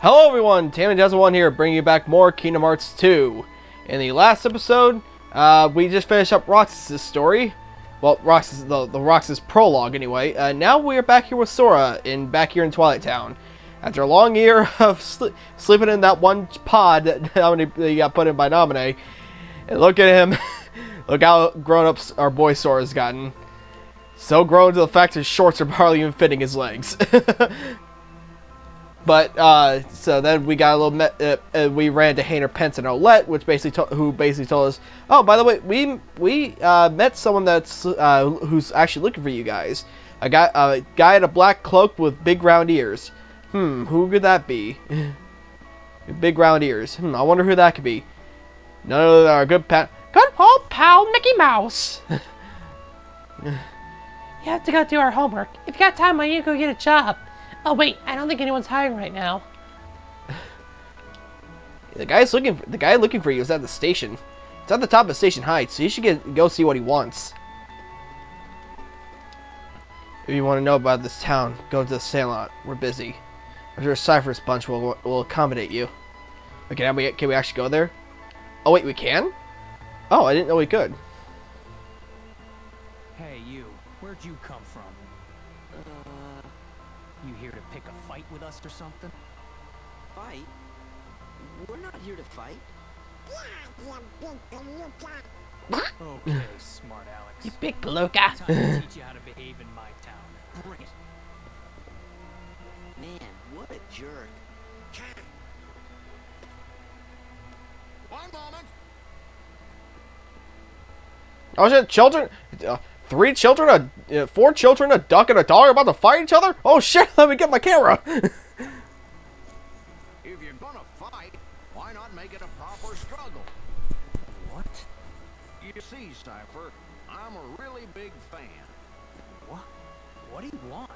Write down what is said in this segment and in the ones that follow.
Hello everyone, Tammy Does One here, bringing you back more Kingdom Hearts 2. In the last episode, uh, we just finished up Roxas' story. Well, Roxas, the, the Roxas prologue anyway. Uh, now we are back here with Sora, in back here in Twilight Town. After a long year of sli sleeping in that one pod that Naminé got put in by Naminé, and look at him, look how grown up our boy Sora's gotten. So grown to the fact his shorts are barely even fitting his legs. But uh, so then we got a little. Met, uh, uh, we ran to Hayner Pence and Olette, which basically who basically told us, oh, by the way, we we uh, met someone that's uh, who's actually looking for you guys. A guy, a guy in a black cloak with big round ears. Hmm, who could that be? big round ears. Hmm, I wonder who that could be. None of our good pal, good old pal Mickey Mouse. you have to go do our homework. If you got time, why don't you go get a job? Oh wait, I don't think anyone's hiring right now. the guy's looking. For, the guy looking for you is at the station. It's at the top of Station Heights, so you should get go see what he wants. If you want to know about this town, go to the Sandlot. We're busy. I'm sure Seifer's bunch will will accommodate you. Okay, can we can we actually go there? Oh wait, we can? Oh, I didn't know we could. A fight with us or something? Fight? We're not here to fight. okay, smart Alex. You big palooka. Time to teach you how to behave in my town. Bring it. Man, what a jerk. One moment. Oh shit, children! Uh, Three children, a uh, four children, a duck, and a dog about to fight each other? Oh shit! Let me get my camera. why not make it a proper struggle? What? You see, Seifer, I'm a really big fan. What? What do you want?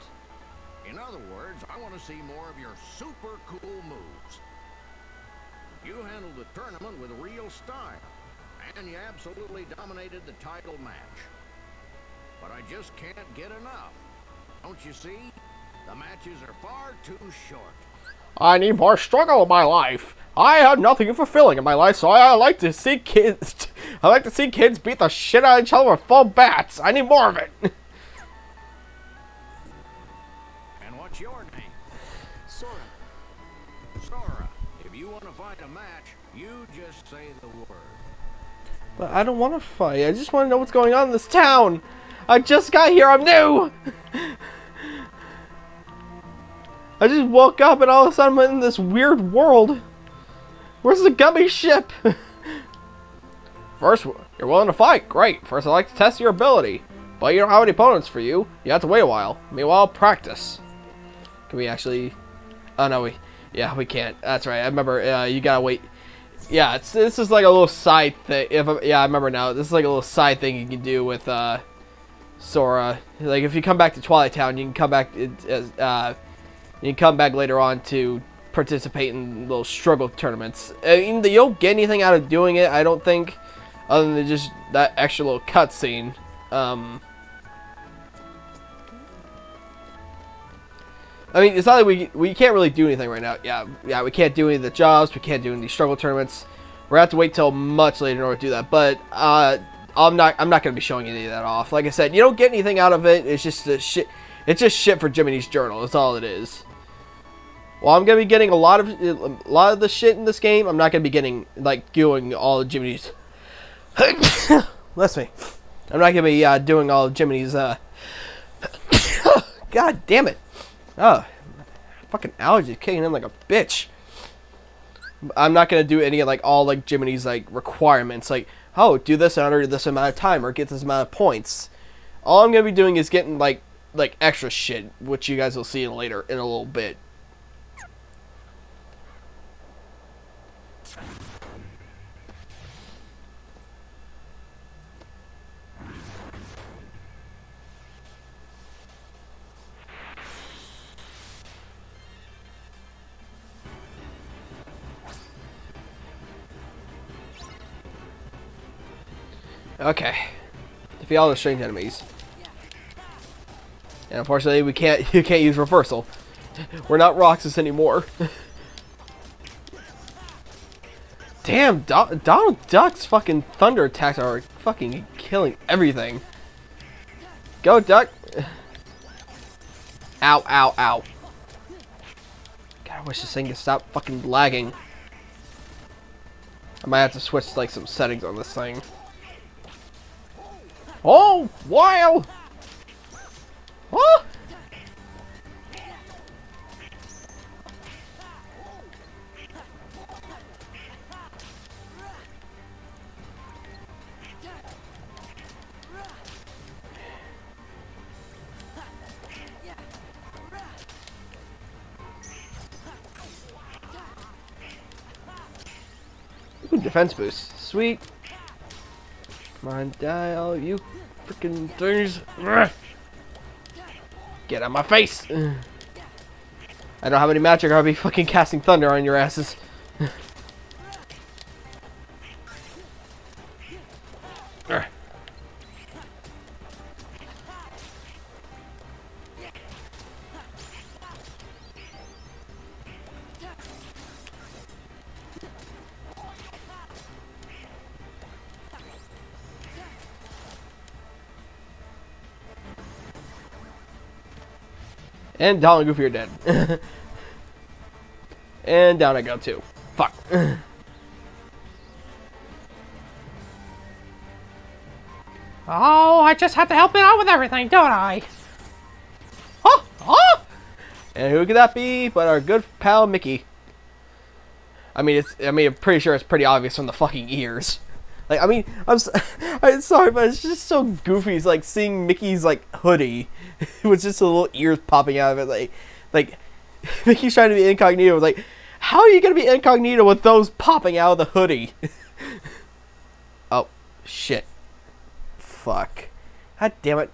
In other words, I want to see more of your super cool moves. You handled the tournament with real style, and you absolutely dominated the title match but I just can't get enough. Don't you see? The matches are far too short. I need more struggle in my life. I have nothing fulfilling in my life, so I like to see kids. I like to see kids beat the shit out of each other with full bats. I need more of it. and what's your name? Sora. Sora, if you want to fight a match, you just say the word. But I don't want to fight. I just want to know what's going on in this town. I just got here, I'm new! I just woke up and all of a sudden I'm in this weird world. Where's the Gummi ship? First, you're willing to fight. Great. First, I'd like to test your ability. But you don't have any opponents for you. You have to wait a while. Meanwhile, practice. Can we actually... Oh, no, we... Yeah, we can't. That's right. I remember uh, you gotta wait. Yeah, it's, this is like a little side thing. If I, Yeah, I remember now. This is like a little side thing you can do with... Uh, Sora. Like if you come back to Twilight Town, you can come back uh, you can come back later on to participate in little struggle tournaments. I mean, you don't get anything out of doing it, I don't think, other than just that extra little cutscene. Um, I mean, it's not like we we can't really do anything right now. Yeah, yeah, we can't do any of the jobs. We can't do any struggle tournaments. We're gonna have to wait till much later in order to do that. But uh, I'm not I'm not gonna be showing any of that off. Like I said, you don't get anything out of it. It's just a shit. It's just shit for Jiminy's journal. That's all it is. Well, I'm gonna be getting a lot of a lot of the shit in this game. I'm not gonna be getting like doing all of Jiminy's. Bless me. I'm not gonna be uh, doing all of Jiminy's. Uh... God damn it! Oh, fucking allergies kicking in like a bitch. I'm not gonna do any of like all like Jiminy's like requirements like oh, do this under this amount of time or get this amount of points. All I'm gonna be doing is getting like like extra shit, which you guys will see later in a little bit. Okay. Defeat all the strange enemies. And unfortunately, we can't. You can't use reversal. We're not Roxas anymore. Damn, Do- Donald Duck's fucking thunder attacks are fucking killing everything. Go, Duck. Ow, ow, ow. God, I wish this thing could stop fucking lagging. I might have to switch like some settings on this thing. Oh, wow! Oh! Ooh, defense boost. Sweet. Die, all you freaking things. Get out of my face. I don't have any magic. I'll be fucking casting thunder on your asses. And Donald and Goofy are dead. and down I go too. Fuck. Oh, I just have to help it out with everything, don't I? Oh, oh! and who could that be but our good pal Mickey? I mean, it's. I mean, I'm pretty sure it's pretty obvious from the fucking ears. Like, I mean, I'm. s- I'm sorry, but it's just so goofy. It's like seeing Mickey's like hoodie with just a little ears popping out of it. Like, like Mickey's trying to be incognito. Like, how are you gonna be incognito with those popping out of the hoodie? oh, shit. Fuck. God damn it.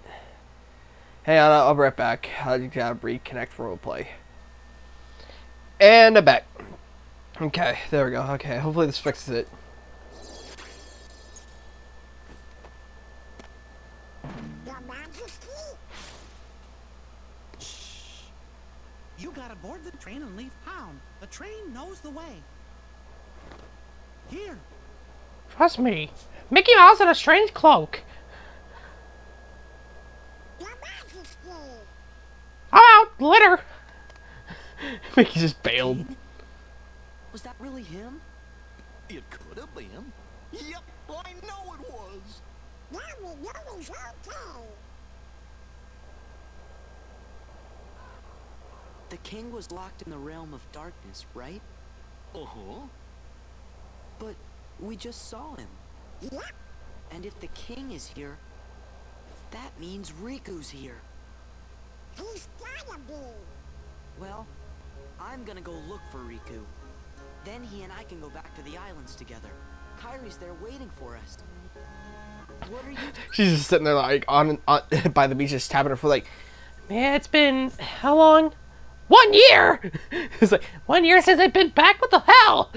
Hey, I'll, I'll be right back. I just gotta reconnect Remote Play. And I'm back. Okay, there we go. Okay, hopefully this fixes it. Train knows the way. Here, Trust me. Mickey Mouse in a strange cloak. Your Majesty! I'm out. Litter. Mickey just bailed. Was that really him? It could have been. Yep, I know it was. Now we know he's okay. The king was locked in the realm of darkness, right? Uh-huh. But we just saw him. Yep. And if the king is here, that means Riku's here. He's gotta be. Well, I'm gonna go look for Riku. Then he and I can go back to the islands together. Kairi's there waiting for us. What are you She's just sitting there like on, on by the beach, just tapping her foot like, Man, it's been how long? One year. it's like, One year since I've been back. What the hell?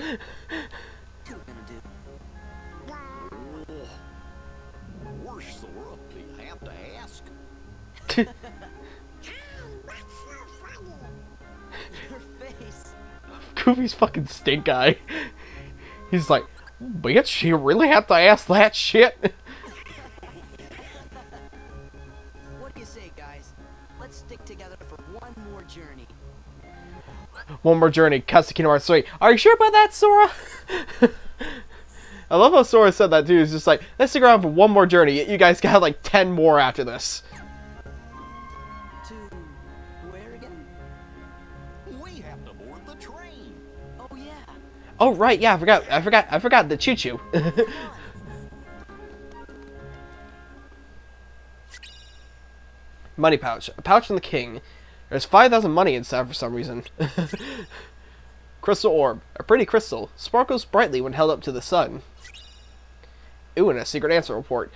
Hey. Goofy's fucking stink eye. He's like, bitch, you really have to ask that shit? One more journey, cuts to Kingdom Hearts 3. Are you sure about that, Sora? I love how Sora said that too. It's just like, let's stick around for one more journey. You guys got like 10 more after this. To where again? We have to board the train. Oh yeah. Oh right, yeah, I forgot. I forgot. I forgot the choo choo. money pouch. A pouch from the king. There's 5,000 money inside for some reason. crystal orb. A pretty crystal. Sparkles brightly when held up to the sun. Ooh, and a secret Ansem report.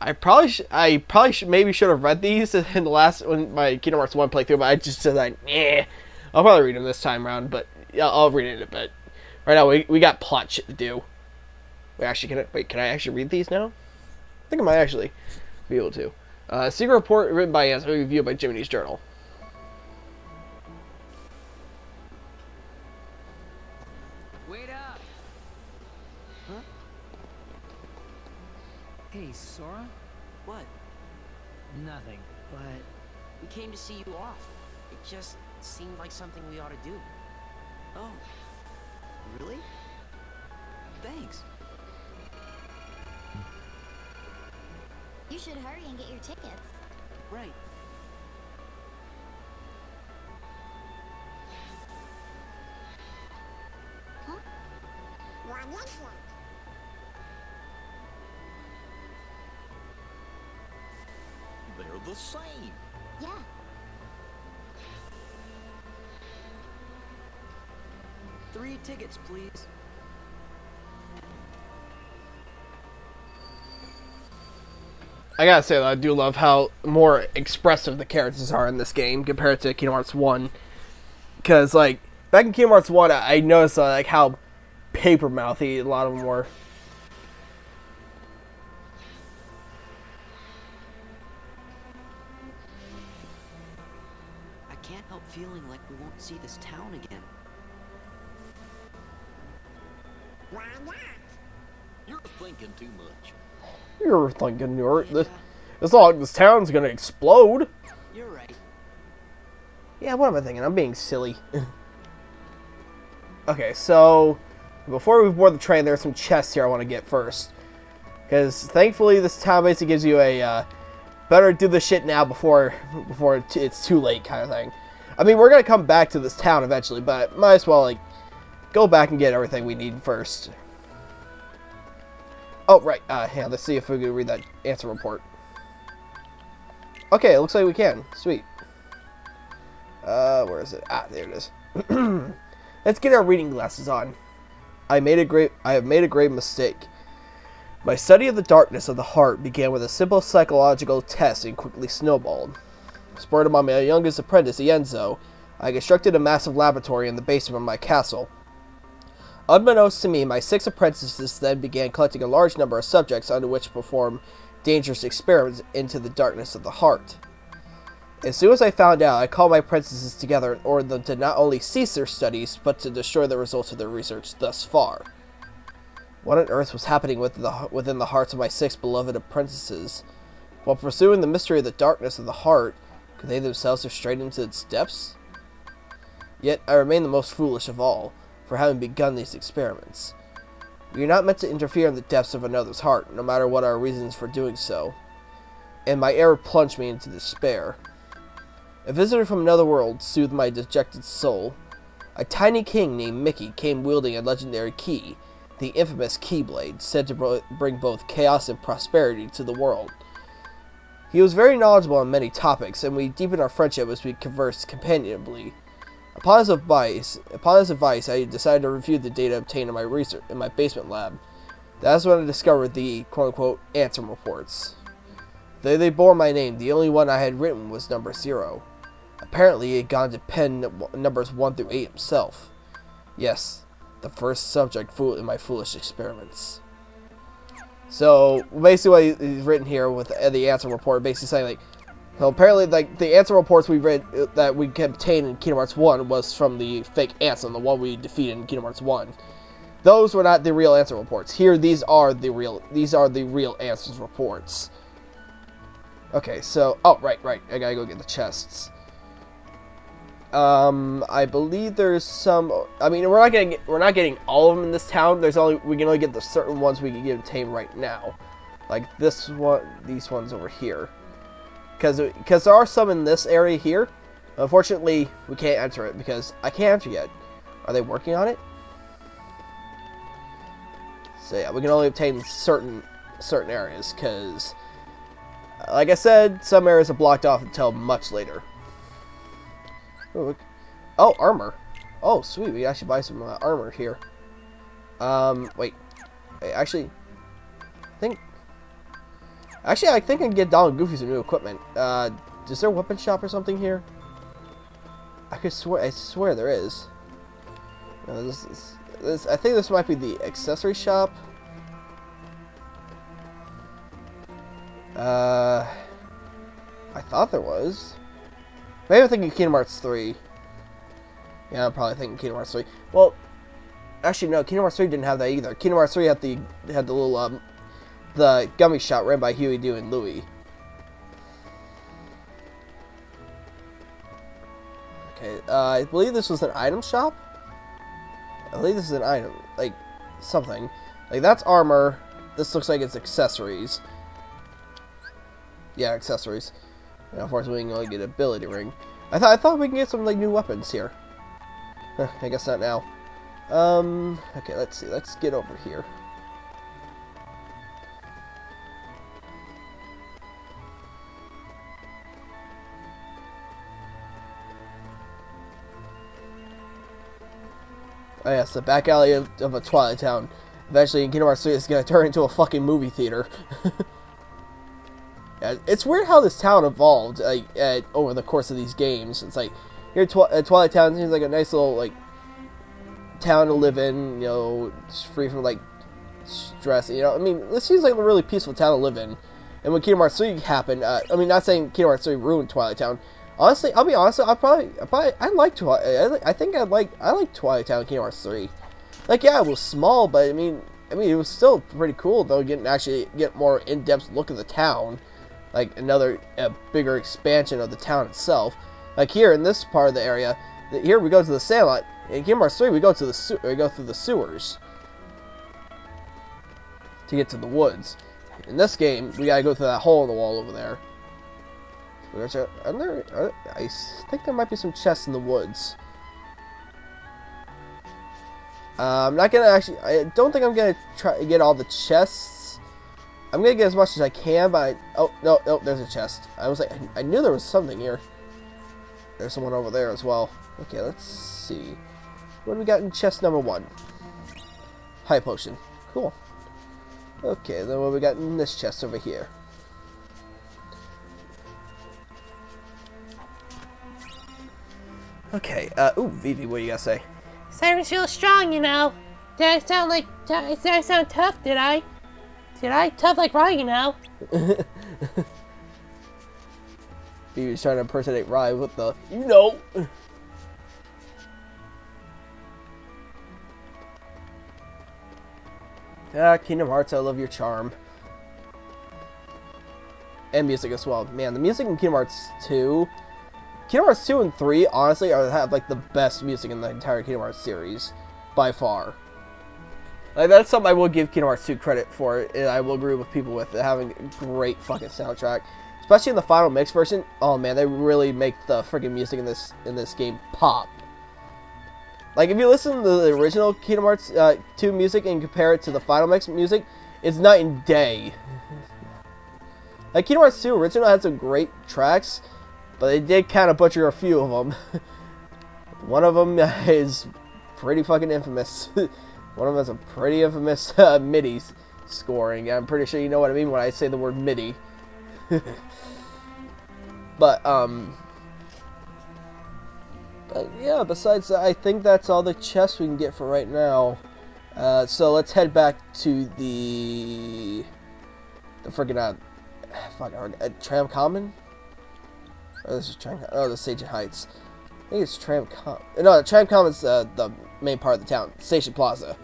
I probably, I probably sh- maybe should have read these in the last when my Kingdom Hearts one playthrough, but I just said like, yeah. I'll probably read them this time around, but yeah, I'll read it in a bit. Right now, we, we got plot shit to do. Wait, actually, can I wait? Can I actually read these now? I think I might actually be able to. Uh, secret report written by us, reviewed by Jiminy's Journal. Hey, Sora? What? Nothing. But we came to see you off. It just seemed like something we ought to do. Oh. Really? Thanks. You should hurry and get your tickets. Right. What the same. Yeah. Three tickets, please. I gotta say though, I do love how more expressive the characters are in this game compared to Kingdom Hearts One. Because like back in Kingdom Hearts One, I I noticed uh, like how paper mouthy a lot of them were. We won't see this town again. Why not? You're thinking too much. You're thinking you're this. It's not like this town's gonna explode. You're right. Yeah, what am I thinking? I'm being silly. okay, so before we board the train, there's some chests here I want to get first. Because thankfully, this town basically gives you a uh, better do the shit now before before it's too late kind of thing. I mean, we're gonna come back to this town eventually, but might as well like go back and get everything we need first. Oh right, uh, yeah. Let's see if we can read that Ansem report. Okay, it looks like we can. Sweet. Uh, where is it? Ah, there it is. Let's get our reading glasses on. I made a great I have made a grave mistake. My study of the darkness of the heart began with a simple psychological test and quickly snowballed. Spurred by my youngest apprentice, Ienzo, I constructed a massive laboratory in the basement of my castle. Unbeknownst to me, my six apprentices then began collecting a large number of subjects under which to perform dangerous experiments into the darkness of the heart. As soon as I found out, I called my apprentices together and ordered them to not only cease their studies, but to destroy the results of their research thus far. What on earth was happening within the, within the hearts of my six beloved apprentices? While pursuing the mystery of the darkness of the heart, they themselves have strayed into its depths? Yet I remain the most foolish of all, for having begun these experiments. We are not meant to interfere in the depths of another's heart, no matter what our reasons for doing so. And my error plunged me into despair. A visitor from another world soothed my dejected soul. A tiny king named Mickey came wielding a legendary key, the infamous Keyblade, said to bring both chaos and prosperity to the world. He was very knowledgeable on many topics, and we deepened our friendship as we conversed companionably. Upon his advice, upon his advice, I decided to review the data obtained in my research in my basement lab. That's when I discovered the quote-unquote Ansem reports. They bore my name, the only one I had written was number zero. Apparently, he had gone to pen numbers one through eight himself. Yes, the first subject in my foolish experiments. So basically, what he's written here with uh, the Ansem report, basically saying like, so apparently, like the Ansem reports we read uh, that we obtained in Kingdom Hearts One was from the fake Ansem, the one we defeated in Kingdom Hearts One. Those were not the real Ansem reports. Here, these are the real. These are the real Ansem's reports. Okay, so oh right, right. I gotta go get the chests. Um, I believe there's some. I mean, we're not getting we're not getting all of them in this town. There's only we can only get the certain ones we can get tame right now, like this one, these ones over here, because because there are some in this area here. Unfortunately, we can't enter it because I can't enter yet. Are they working on it? So yeah, we can only obtain certain certain areas because, like I said, some areas are blocked off until much later. Oh, look. Oh, armor. Oh, sweet. We actually buy some uh, armor here. Um, wait. Wait, Actually, I think... Actually, I think I can get Donald Goofy some new equipment. Uh, is there a weapon shop or something here? I could swear, I swear there is. No, this, is this, I think this might be the accessory shop. Uh, I thought there was. Maybe I'm thinking Kingdom Hearts 3. Yeah, I'm probably thinking Kingdom Hearts 3. Well, actually no, Kingdom Hearts 3 didn't have that either. Kingdom Hearts 3 had the had the little um the Gummi shop ran by Huey, Dewey, and Louie. Okay, uh, I believe this was an item shop. I believe this is an item, like something. Like that's armor. This looks like it's accessories. Yeah, accessories. And unfortunately, we can only get ability ring. I thought I thought we can get some like new weapons here. Huh, I guess not now. Um. Okay, let's see. Let's get over here. Oh yes, the back alley of, of a Twilight Town. Eventually, in Kingdom Hearts 3, it's gonna turn into a fucking movie theater. yeah, it's weird how this town evolved like uh, over the course of these games. It's like here, Twi uh, Twilight Town seems like a nice little like town to live in. You know, it's free from like stress. You know, I mean, this seems like a really peaceful town to live in. And when Kingdom Hearts 3 happened, uh, I mean, not saying Kingdom Hearts 3 ruined Twilight Town. Honestly, I'll be honest. I probably, I probably, I like Twilight. I, I think I like, I like Twilight Town Kingdom Hearts 3. Like, yeah, it was small, but I mean, I mean, it was still pretty cool though. Getting actually get more in-depth look at the town, like another a bigger expansion of the town itself. Like here in this part of the area, here we go to the Sandlot. In Kingdom Hearts 3, we go to the we go through the sewers to get to the woods. In this game, we gotta go through that hole in the wall over there. Are there, are, I think there might be some chests in the woods. Uh, I'm not gonna actually. I don't think I'm gonna try to get all the chests. I'm gonna get as much as I can, but I, oh no, no, there's a chest. I was like, I, I knew there was something here. There's someone over there as well. Okay, let's see. What do we got in chest number one? High potion. Cool. Okay, then what we got in this chest over here? Okay, uh, ooh, Vivi, what do you gotta say? Sirens feel strong, you know. Did I sound like, did I sound tough, did I? Did I? Tough like Rai, you know. Vivi's trying to impersonate Rai with the, you know. Ah, Kingdom Hearts, I love your charm. And music as well. Man, the music in Kingdom Hearts 2 Kingdom Hearts 2 and 3, honestly, are have like the best music in the entire Kingdom Hearts series. By far. Like, that's something I will give Kingdom Hearts 2 credit for, and I will agree with people with it, having a great fucking soundtrack. Especially in the final mix version. Oh man, they really make the freaking music in this in this game pop. Like, if you listen to the original Kingdom Hearts uh, 2 music and compare it to the final mix music, it's night and day. like, Kingdom Hearts 2 original had some great tracks, but they did kind of butcher a few of them. One of them is pretty fucking infamous. One of them has a pretty infamous uh, MIDI scoring. I'm pretty sure you know what I mean when I say the word MIDI. but, um... But yeah, besides that, I think that's all the chests we can get for right now. Uh, so let's head back to the... The freaking, uh... Fuck, uh, Tram Common? Oh, this is Tram. Oh, the Station Heights. I think it's Tram Com. No, Tram Com is uh, the main part of the town. Station Plaza.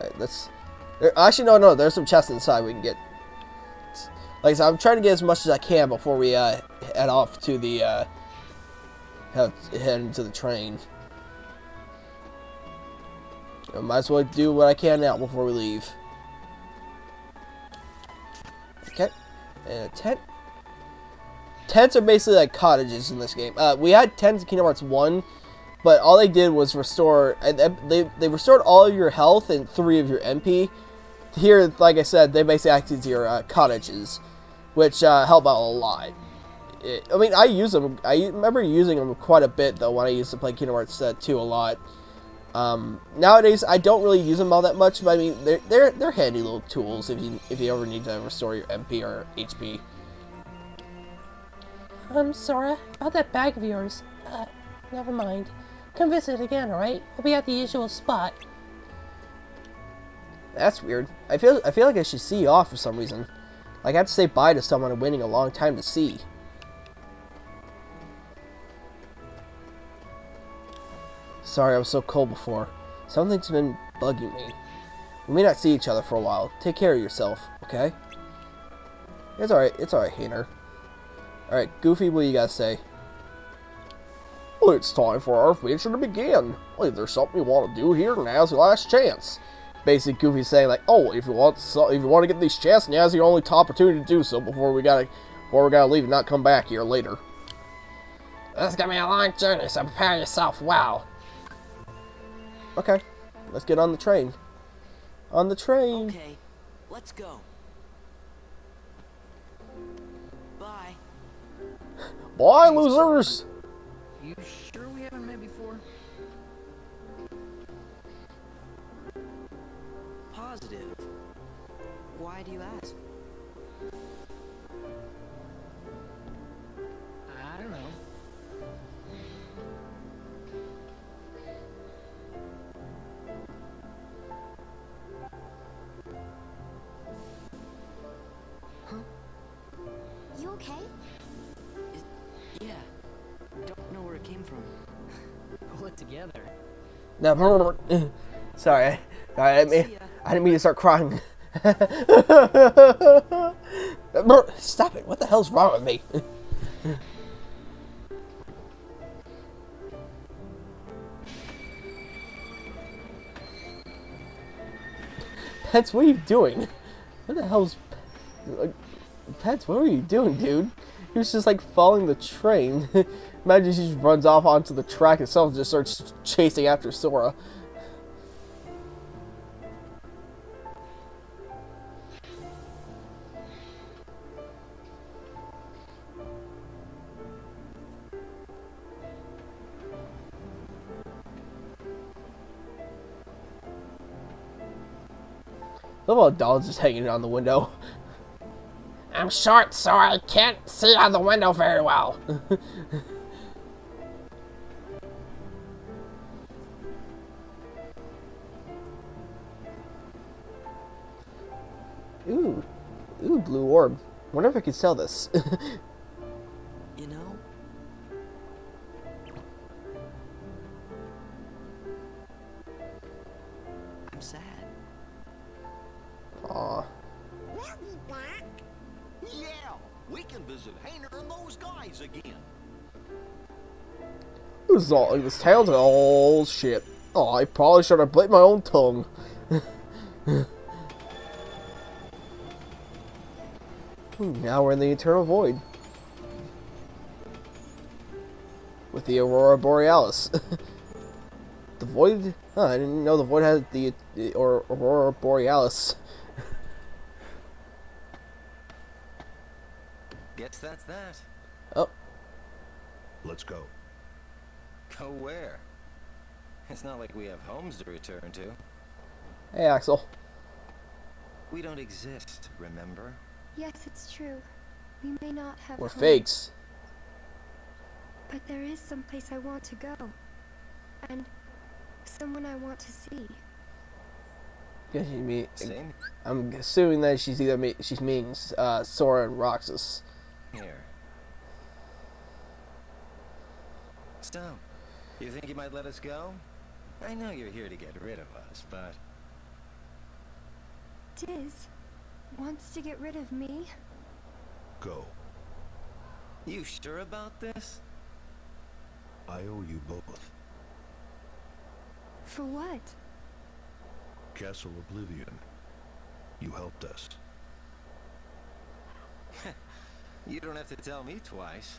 Right, let's. There, actually, no, no. There's some chests inside we can get. Like said, I'm trying to get as much as I can before we uh, head off to the uh, head, head into the train. I might as well do what I can now before we leave. Okay, and a tent. Tents are basically like cottages in this game. Uh, we had tents in Kingdom Hearts 1, but all they did was restore, they, they restored all of your health and 3 of your MP. Here, like I said, they basically act as your uh, cottages, which uh, help out a lot. It, I mean, I use them, I remember using them quite a bit, though, when I used to play Kingdom Hearts uh, 2 a lot. Um, nowadays, I don't really use them all that much, but I mean, they're, they're, they're handy little tools if you, if you ever need to restore your MP or HP. Um, Sora, about that bag of yours. Uh, never mind. Come visit again, alright? We'll be at the usual spot. That's weird. I feel I feel like I should see you off for some reason. Like I have to say bye to someone I'm waiting a long time to see. Sorry I was so cold before. Something's been bugging me. We may not see each other for a while. Take care of yourself, okay? It's alright, it's alright, Hayner. Alright, Goofy, what do you gotta say? Well, it's time for our adventure to begin. Well, if there's something you want to do here, now's your last chance. Basically, Goofy's saying like, oh, if you want, so, if you want to get these chests, now's your only opportunity to do so before we gotta, before we gotta leave and not come back here later. This is gonna be a long journey, so prepare yourself well. Okay, let's get on the train. On the train. Okay, let's go. Bye. Bye, losers. You sure we haven't met before? Positive. Why do you ask? No, sorry, I- sorry, I didn't, mean, I didn't mean to start crying. Stop it! What the hell's wrong with me? Pets, what are you doing? What the hell's... Like, Pets, what are you doing, dude? He was just like following the train. Imagine she just runs off onto the track itself and just starts chasing after Sora. Look at Donald's just hanging on the window. I'm short, so I can't see out the window very well. Ooh, ooh, blue orb. Wonder if I could sell this. You know? I'm sad. Aw. Yeah, we can visit Hayner and those guys again. This is all this tail's all shit. Oh, I probably should have bit my own tongue. Hmm, now we're in the Eternal Void. With the Aurora Borealis. the Void? Huh, I didn't know the Void had the, the or Aurora Borealis. Guess that's that. Oh, Let's go. Go where? It's not like we have homes to return to. hey Axel. We don't exist, remember? Yes, it's true. We may not have We're home, fakes. But there is some place I want to go. And someone I want to see. Guess you mean, Same I'm assuming that she's either me, she's meaning uh, Sora and Roxas. here. So, you think you might let us go? I know you're here to get rid of us, but Diz wants to get rid of me. Go. you sure about this? I owe you both. For what? Castle Oblivion. You helped us. You don't have to tell me twice.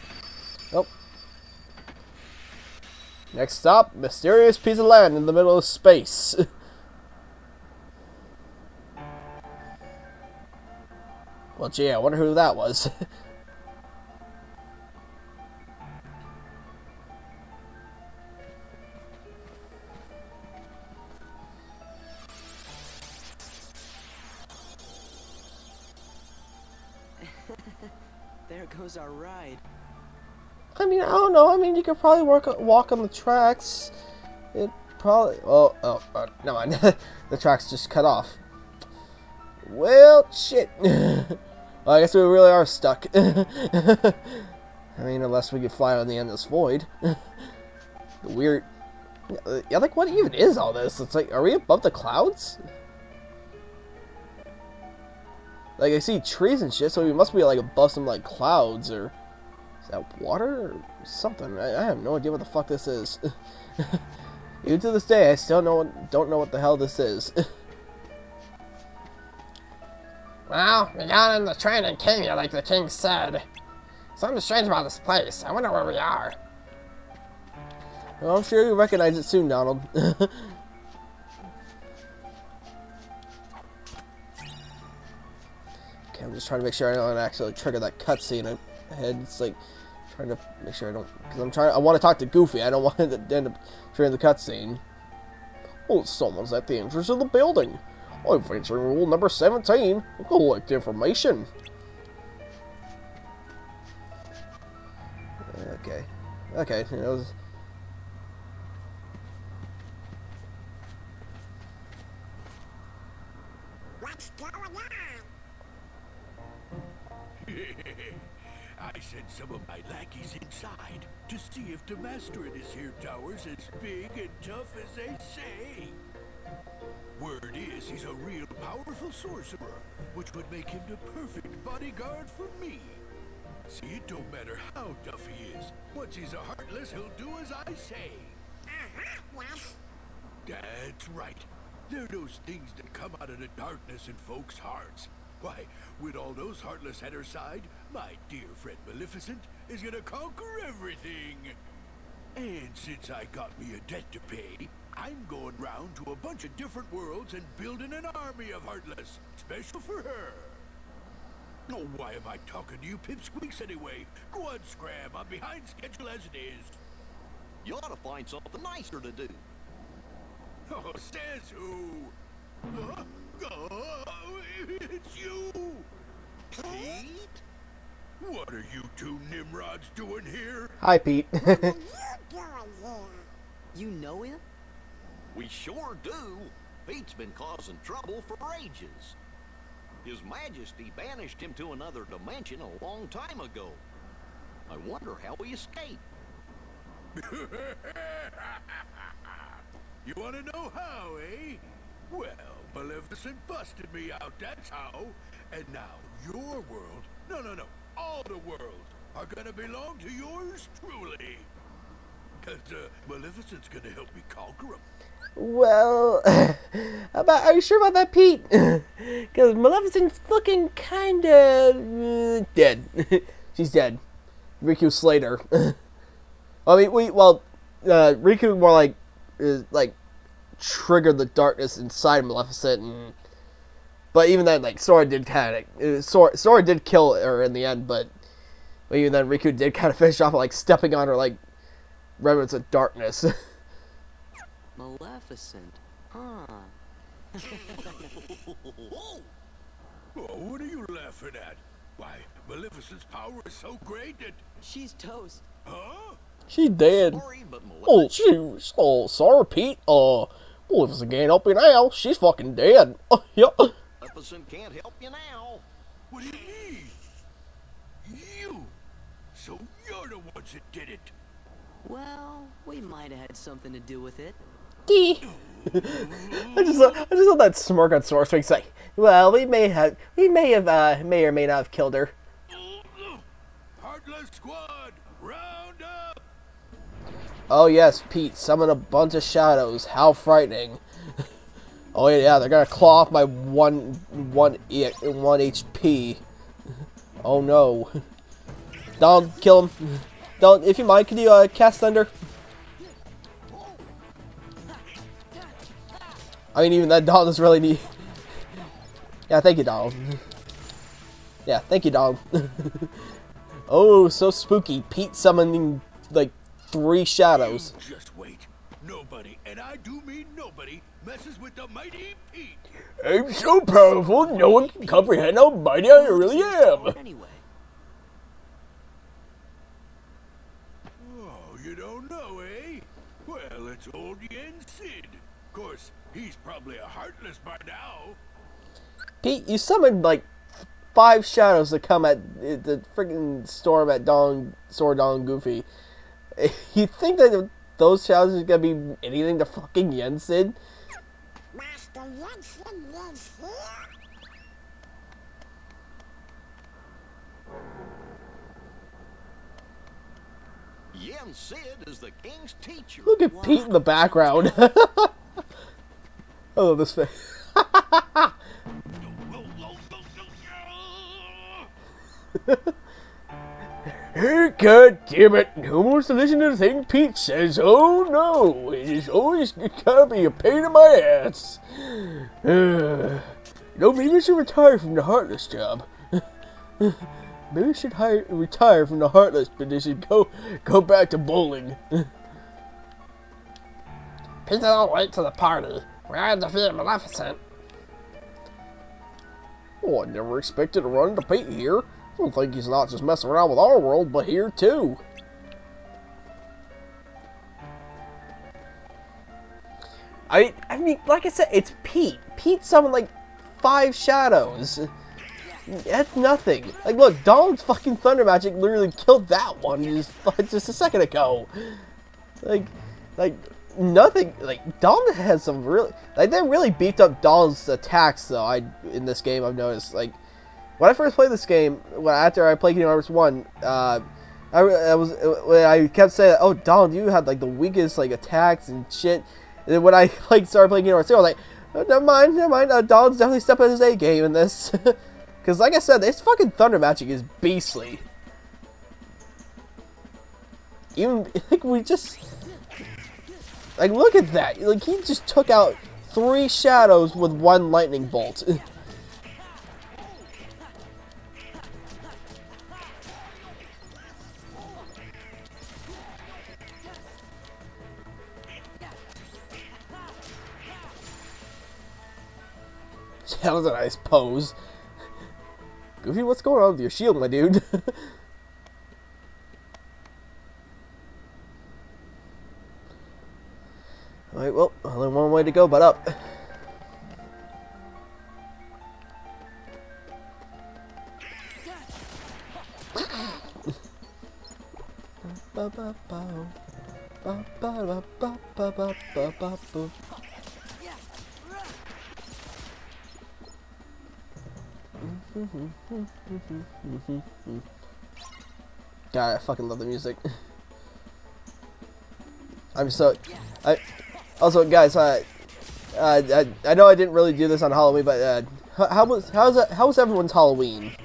Next stop, mysterious piece of land in the middle of space. well, gee, I wonder who that was. you could probably work walk on the tracks. It probably. Oh, oh, uh, never mind. the tracks just cut off. Well, shit. well, I guess we really are stuck. I mean, unless we could fly on the end of this void. Weird. Yeah, like, what even is all this? It's like, are we above the clouds? Like, I see trees and shit, so we must be, like, above some, like, clouds, or... Is that water, or something? I, I have no idea what the fuck this is. Even to this day, I still know, don't know what the hell this is. Well, we got in the train and came here like the king said. Something strange about this place. I wonder where we are. well, I'm sure you'll recognize it soon, Donald. okay, I'm just trying to make sure I don't actually trigger that cutscene ahead. It's like trying to make sure I don't, because I'm trying. I want to talk to Goofy. I don't want to end up triggering the cutscene. Oh, someone's at the entrance of the building. Oh, I'm featuring rule number 17. Collect information. Okay. Okay, you know, What's going on? I sent some of my lackeys inside to see if the master in this here tower's as big and tough as they say. Word is he's a real powerful sorcerer, which would make him the perfect bodyguard for me. See, it don't matter how tough he is. Once he's a heartless, he'll do as I say. Uh-huh, yes. That's right. They're those things that come out of the darkness in folks' hearts. Why, with all those heartless at her side, my dear friend Maleficent is gonna conquer everything. And since I got me a debt to pay, I'm going round to a bunch of different worlds and building an army of Heartless, special for her. Oh, why am I talking to you pipsqueaks anyway? Go on, Scram, I'm behind schedule as it is. You ought to find something nicer to do. Oh, says who? Huh? Oh, it's you! Pete? What are you two Nimrods doing here? Hi, Pete. What are you doing here? You know him? We sure do. Pete's been causing trouble for ages. His Majesty banished him to another dimension a long time ago. I wonder how he escaped. you want to know how, eh? Well, Maleficent busted me out, that's how. And now your world, no, no, no, all the worlds are gonna belong to yours truly. Cause uh, Maleficent's gonna help me conquer them. well, about are you sure about that, Pete? Because Maleficent's looking kind of uh, dead. She's dead. Riku Slater. I mean, we well, uh, Riku more like is like triggered the darkness inside Maleficent, and but even then, like Sora did kind of Sora, Sora did kill her in the end, but, but even then, Riku did kind of finish off like stepping on her like remnants of darkness. Maleficent. Huh. Oh, what are you laughing at? Why, Maleficent's power is so great that... She's toast. Huh? She's dead. Sorry, but Oh, Maleficent she, oh, sorry, Pete. Uh, Maleficent can't help you now. She's fucking dead. yep. yeah. Can't help you now. What do you mean? You! So you're the ones that did it. Well, we might have had something to do with it. I just, I just love that smirk on Sora's face. Like, well, we may have, we may have, uh, may or may not have killed her. Heartless Squad, round up! Oh yes, Pete, summon a bunch of shadows. How frightening. oh yeah, they're gonna claw off my one, one, one HP. Oh no. Donald, kill him. Donald, if you mind, can you uh, cast thunder? I mean, even that Donald doesn't really neat. Yeah, thank you, Donald. Yeah, thank you, dog. oh, so spooky. Pete summoning like three shadows. You just wait. Nobody, and I do mean nobody, messes with the mighty Pete. I'm so powerful, no one can comprehend how mighty I really am. Anyway, Oh, you don't know, eh? Well, it's old Yen Sid. Of course, he's probably a heartless by now. Pete, you summoned like five shadows to come at the freaking storm at Dawn, Sordon Goofy. You think that those shadows are gonna be anything to fucking Yen Sid? Master Yen Sid is here. Yen Sid is the king's teacher. Look at Pete in the background. I love this face. Hey, God damn it! No more to listen to the thing Pete says. Oh no! It is always gotta be a pain in my ass. You maybe I should retire from the Heartless job. maybe I should hire, retire from the Heartless position. Go, go back to bowling. Pete don't wait to the party. We are defeated Maleficent. Oh, I never expected to run into Pete here. I don't think he's not just messing around with our world, but here too. I, I mean, like I said, it's Pete. Pete summoned like five shadows. That's nothing. Like, look, Don's fucking thunder magic literally killed that one just just a second ago. Like, like nothing. Like Don has some really like they really beefed up Don's attacks though. I in this game I've noticed like when I first played this game, when after I played Kingdom Hearts one, uh, I, I was I kept saying, "Oh, Donald, you had like the weakest like attacks and shit." And then when I like started playing Kingdom Hearts two, I was like, oh, "Never mind, never mind. Uh, Don's definitely stepping his A game in this." Because like I said, this fucking thunder magic is beastly. Even like we just like look at that. Like he just took out three shadows with one lightning bolt. That was a nice pose. Goofy, what's going on with your shield, my dude? Alright, well, only one way to go but up. Ba ba ba ba ba ba ba ba ba ba God, I fucking love the music. I'm so. I also, guys, uh, I, I know I didn't really do this on Halloween, but uh, how, how was how was everyone's Halloween?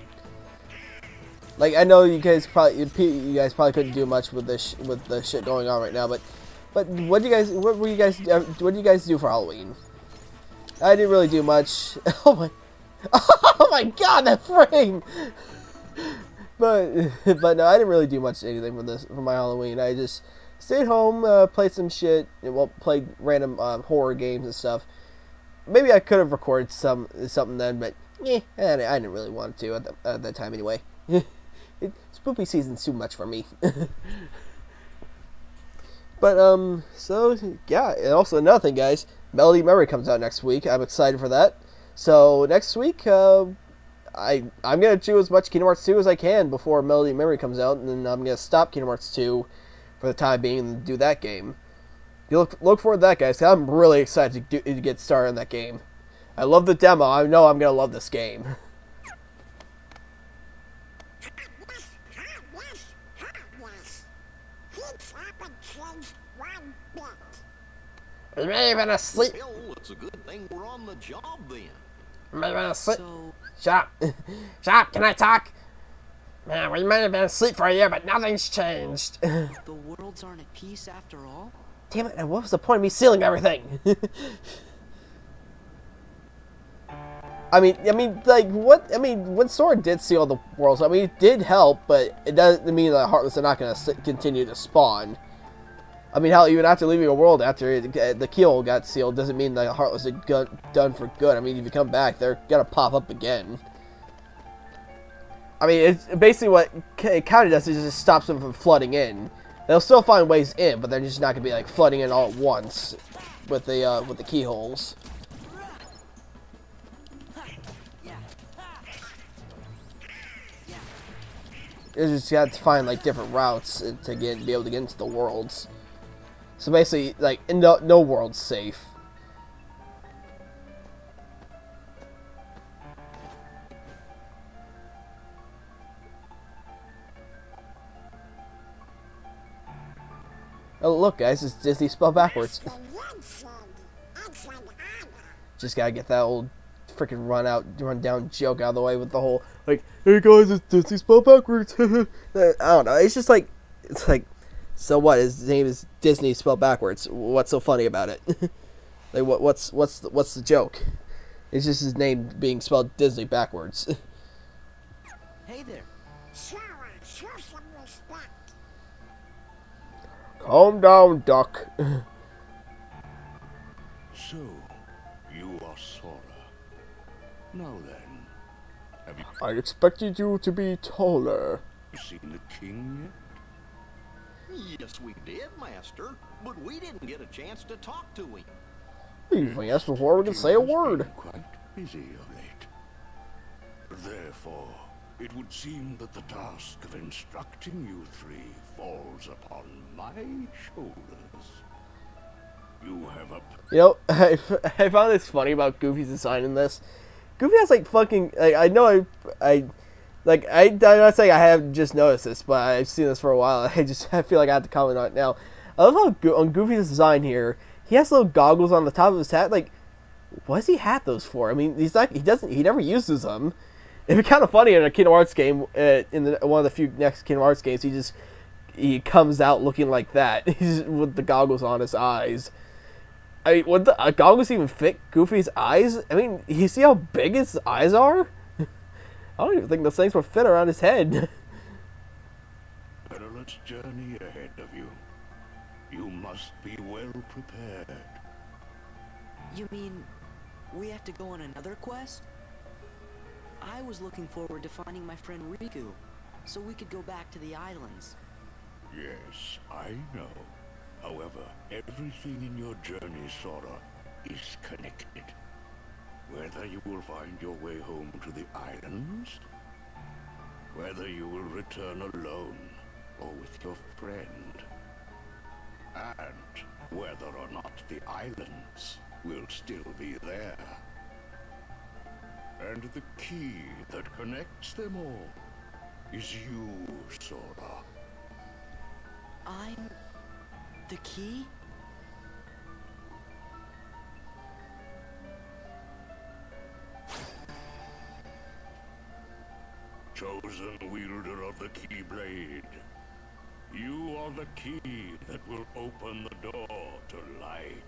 Like, I know you guys probably you guys probably couldn't do much with this with the shit going on right now, but but what do you guys what were you guys what do you guys do for Halloween? I didn't really do much. Oh my. Oh my god, that frame! But but no, I didn't really do much anything for this for my Halloween. I just stayed home, uh, played some shit, well, played random uh, horror games and stuff. Maybe I could have recorded some something then, but yeah, I, didn't really want to at, the, at that time anyway. it, spooky season's too much for me. but um, so yeah, and also another thing, guys, Melody Memory comes out next week. I'm excited for that. So next week, uh, I I'm gonna do as much Kingdom Hearts 2 as I can before Melody Memory comes out, and then I'm gonna stop Kingdom Hearts 2 for the time being and do that game. You look look forward to that, guys. I'm really excited to, do, to get started on that game. I love the demo. I know I'm gonna love this game. Have asleep. It's a good thing we're on the job then. So Shut up. Shut up. Can I talk? Man, we may have been asleep for a year, but nothing's changed. the worlds aren't at peace after all. Damn it! And what was the point of me sealing everything? I mean, I mean, like what? I mean, when Sora did seal the worlds, I mean, it did help, but it doesn't mean that Heartless are not going to continue to spawn. I mean, hell, even after leaving a world after the keel got sealed, doesn't mean that Heartless are done for good. I mean, if you come back, they're gonna pop up again. I mean, it's basically what it kind of does is just stops them from flooding in. They'll still find ways in, but they're just not gonna be like flooding in all at once with the uh, with the keyholes. You just got to find like different routes to get be able to get into the worlds. So basically, like no no world's safe. Oh look, guys, it's Disney spelled backwards. Just gotta get that old freaking run out, run down joke out of the way with the whole like, "Hey guys, it's Disney spelled backwards." I don't know. It's just like, it's like, so what? His name is Disney spelled backwards. What's so funny about it? like, what? What's what's the, what's the joke? It's just his name being spelled Disney backwards. hey there. Sora, show some respect. Calm down, Duck. So, you are Sora. Now then, have you I expected you to be taller. You seen the king Yes, we did, Master. But we didn't get a chance to talk to him. Even yes, before we can yet? say a word. Quite busy of late. Therefore, it would seem that the task of instructing you three falls upon my shoulders. You have a You know, I, I found this funny about Goofy's design in this. Goofy has like fucking. Like, I know I, I, like I. I'm not saying I have just noticed this, but I've seen this for a while. I just I feel like I have to comment on it now. I love how Go- on Goofy's design here, he has little goggles on the top of his hat. Like, what does he hat those for? I mean, he's not. He doesn't. He never uses them. It'd be kind of funny in a Kingdom Hearts game. Uh, in the, one of the few next Kingdom Hearts games, he just he comes out looking like that. He's with the goggles on his eyes. I mean, would the uh, goggles even fit Goofy's eyes? I mean, you see how big his eyes are? I don't even think those things would fit around his head. perilous journey ahead of you. You must be well prepared. You mean we have to go on another quest? I was looking forward to finding my friend Riku, so we could go back to the islands. Yes, I know. However, everything in your journey, Sora, is connected. Whether you will find your way home to the islands, whether you will return alone or with your friend, and whether or not the islands will still be there. And the key that connects them all is you, Sora. I'm the key? Chosen wielder of the Keyblade. You are the key that will open the door to light.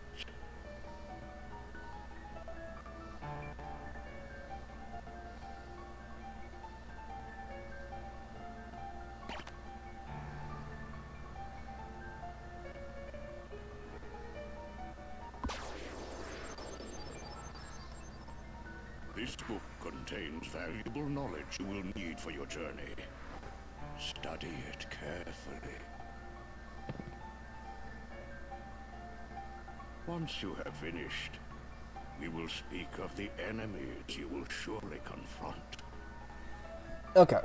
Contains valuable knowledge you will need for your journey. Study it carefully. Once you have finished, we will speak of the enemies you will surely confront. Okay.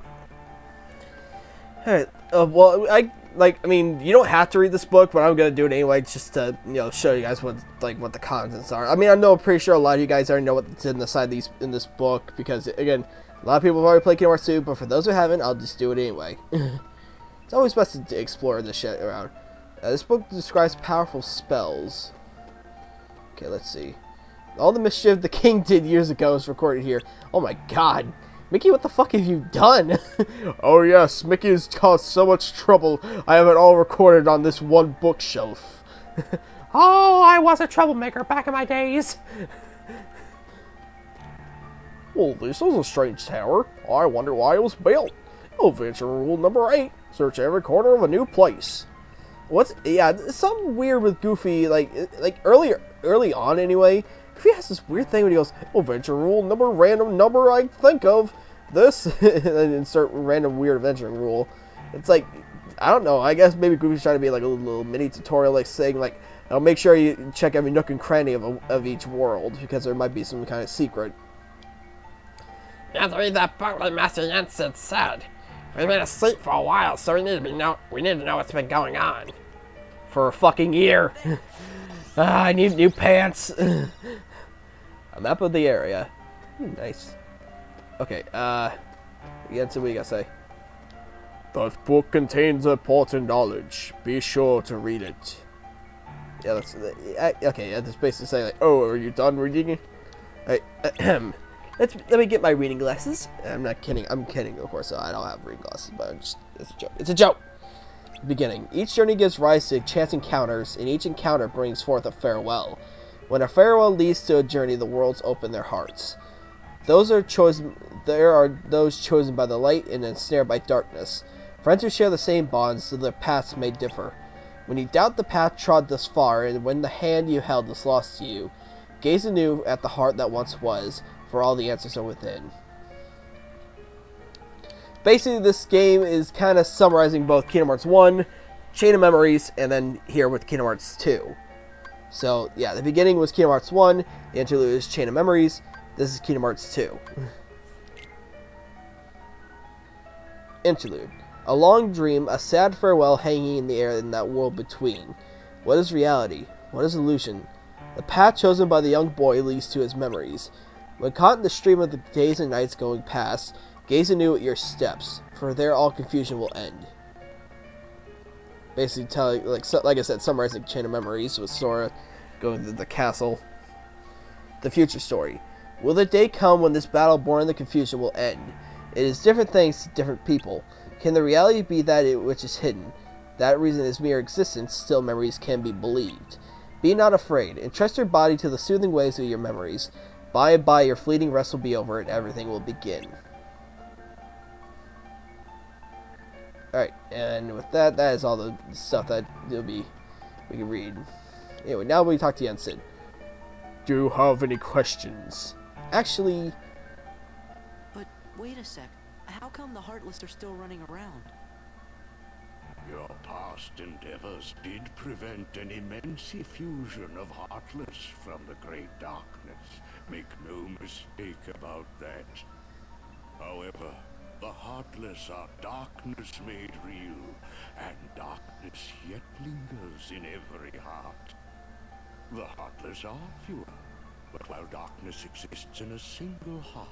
Alright, uh, well, I like. I mean, you don't have to read this book, but I'm gonna do it anyway, just to you know show you guys what like what the contents are. I mean, I know, I'm pretty sure a lot of you guys already know what's in the side of these in this book because again, a lot of people have already played Kingdom Hearts 2, but for those who haven't, I'll just do it anyway. it's always best to explore this shit around. Uh, this book describes powerful spells. Okay, let's see. All the mischief the king did years ago is recorded here. Oh my god. Mickey, what the fuck have you done? oh yes, Mickey has caused so much trouble. I have it all recorded on this one bookshelf. Oh, I was a troublemaker back in my days. Well, this is a strange tower. I wonder why it was built. Adventure rule number eight: search every corner of a new place. What's yeah? it's Something weird with Goofy. Like like earlier early on anyway. Goofy has this weird thing when he goes, "Adventure rule number random number I think of this," and insert random weird adventuring rule. It's like I don't know. I guess maybe Goofy's trying to be like a little, mini tutorial, like saying like, "I'll make sure you check every nook and cranny of, a, of each world because there might be some kind of secret." To read that book like Master Yen Sid said. We've been asleep for a while, so we need to be know we need to know what's been going on. for a fucking year. ah, I need new pants. a map of the area. Hmm, nice. Okay, uh, again, so what you gotta say? That book contains important knowledge. Be sure to read it. Yeah, that's okay. Yeah, that's basically saying like, oh, are you done reading? Hey, ahem. Let's let me get my reading glasses. I'm not kidding. I'm kidding, of course. I don't have reading glasses, but I'm just it's a joke. It's a joke. Beginning. Each journey gives rise to chance encounters, and each encounter brings forth a farewell. When a farewell leads to a journey, the worlds open their hearts. Those are chosen. There are those chosen by the light and ensnared by darkness. Friends who share the same bonds, though their paths may differ. When you doubt the path trod thus far, and when the hand you held is lost to you, gaze anew at the heart that once was, for all the answers are within. Basically, this game is kind of summarizing both Kingdom Hearts 1, Chain of Memories, and then here with Kingdom Hearts 2. So, yeah, the beginning was Kingdom Hearts 1, the interlude is Chain of Memories, this is Kingdom Hearts 2. interlude. A long dream, a sad farewell hanging in the air in that world between. What is reality? What is illusion? The path chosen by the young boy leads to his memories. When caught in the stream of the days and nights going past, gaze anew at your steps, for there all confusion will end. Basically, telling like so, like I said, summarizing chain of memories with Sora going to the castle. The future story. Will the day come when this battle born in the confusion will end? It is different things to different people. Can the reality be that it which is hidden? That reason is mere existence, still memories can be believed. Be not afraid, entrust your body to the soothing waves of your memories. By and by your fleeting rest will be over and everything will begin. Alright, and with that, that is all the stuff that will be we can read. Anyway, now we talk to Yen Sid. Do you have any questions? Actually, But wait a sec. How come the Heartless are still running around? Your past endeavors did prevent an immense effusion of Heartless from the Great Darkness. Make no mistake about that. However, the Heartless are darkness made real, and darkness yet lingers in every heart. The Heartless are fewer, but while darkness exists in a single heart,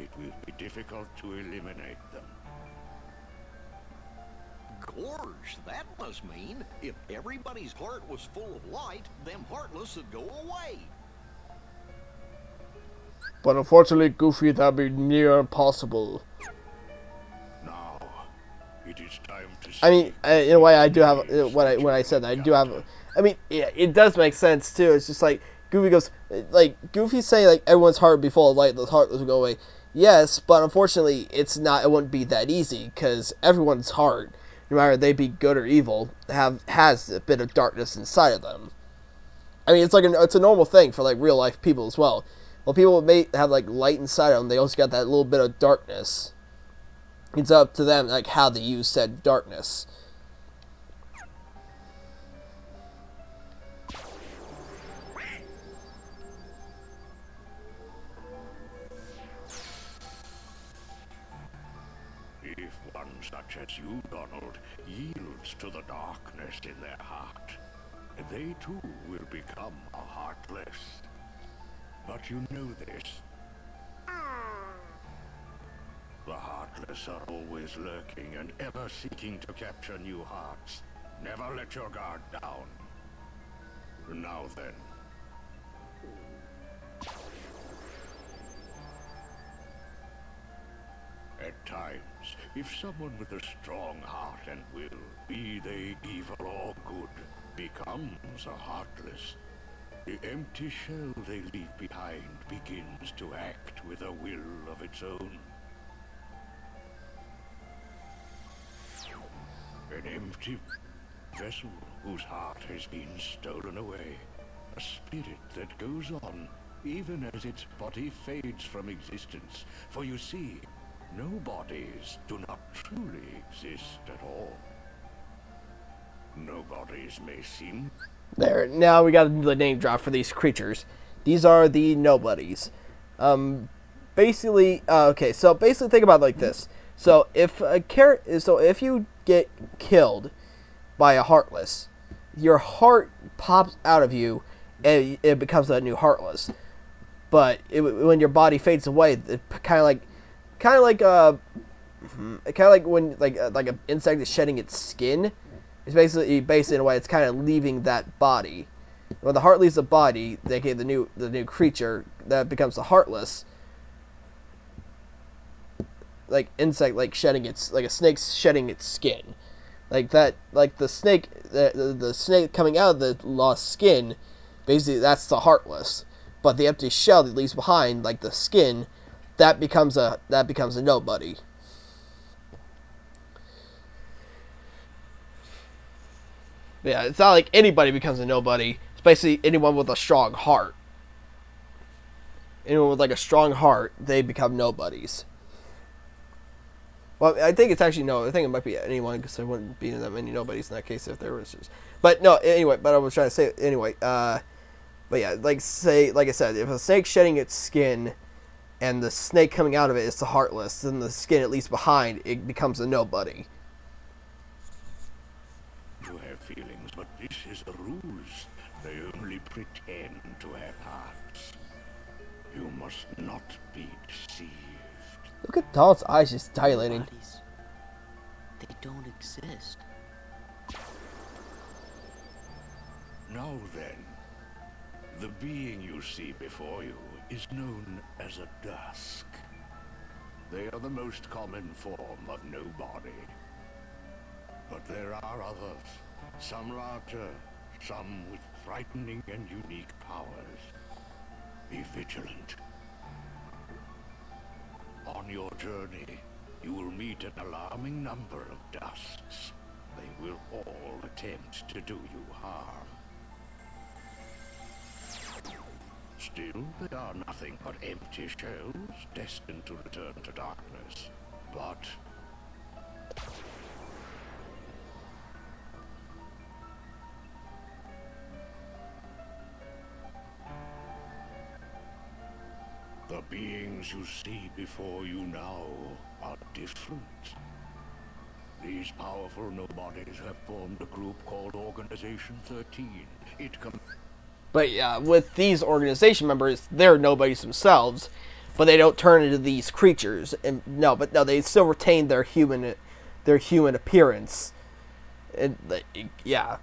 it will be difficult to eliminate them. Gorge, that must mean if everybody's heart was full of light, them heartless would go away. but unfortunately, Goofy, that'd be near impossible. Now, it is time to I mean, uh, in a way, I do have uh, when I when I said that, I do have. I mean, yeah, it does make sense too. It's just like Goofy goes, like Goofy saying like everyone's heart would be full of light, the heart will go away. Yes, but unfortunately, it's not. It wouldn't be that easy because everyone's heart, no matter they be good or evil, have has a bit of darkness inside of them. I mean, it's like an, it's a normal thing for like real life people as well. Well, people may have like light inside of them. They also got that little bit of darkness. It's up to them like how they use said darkness. They too will become a heartless. But you know this. The heartless are always lurking and ever seeking to capture new hearts. Never let your guard down. Now then. At times, if someone with a strong heart and will, be they evil or good, becomes a heartless, The empty shell they leave behind begins to act with a will of its own. An empty vessel whose heart has been stolen away. A spirit that goes on even as its body fades from existence. For you see, no bodies do not truly exist at all. Nobodies may seem There. Now we got the name drop for these creatures. These are the nobodies. Um, basically, uh, okay. So basically, think about like this. So if a char- so if you get killed by a heartless, your heart pops out of you, and it becomes a new heartless. But it, when your body fades away, it kind of like, kind of like a, kind of like when like uh, like an insect is shedding its skin. It's basically basically in a way it's kind of leaving that body. When the heart leaves the body, they get the new the new creature that becomes the heartless. Like insect, like shedding its like a snake's shedding its skin, like that. Like the snake, the the, the snake coming out of the lost skin, basically that's the heartless. But the empty shell that leaves behind, like the skin, that becomes a that becomes a nobody. Yeah, it's not like anybody becomes a nobody. It's basically anyone with a strong heart. Anyone with like a strong heart, they become nobodies. Well, I think it's actually no. I think it might be anyone because there wouldn't be that many nobodies in that case if there was just. But no, anyway. But I was trying to say anyway. Uh, but yeah, like say, like I said, if a snake shedding its skin, and the snake coming out of it is the heartless, then the skin at least behind it becomes a nobody. You have feelings, but this is a ruse. They only pretend to have hearts. You must not be deceived. Look at Donald's eyes just dilating. Bodies. They don't exist. Now then, the being you see before you is known as a dusk. They are the most common form of nobody. But there are others, some larger, some with frightening and unique powers. Be vigilant. On your journey, you will meet an alarming number of dusks. They will all attempt to do you harm. Still, they are nothing but empty shells destined to return to darkness. But The beings you see before you now are different. These powerful nobodies have formed a group called Organization 13. It com- But yeah, with these organization members, they're nobodies themselves, but they don't turn into these creatures. And no, but no, they still retain their human, their human appearance. And yeah,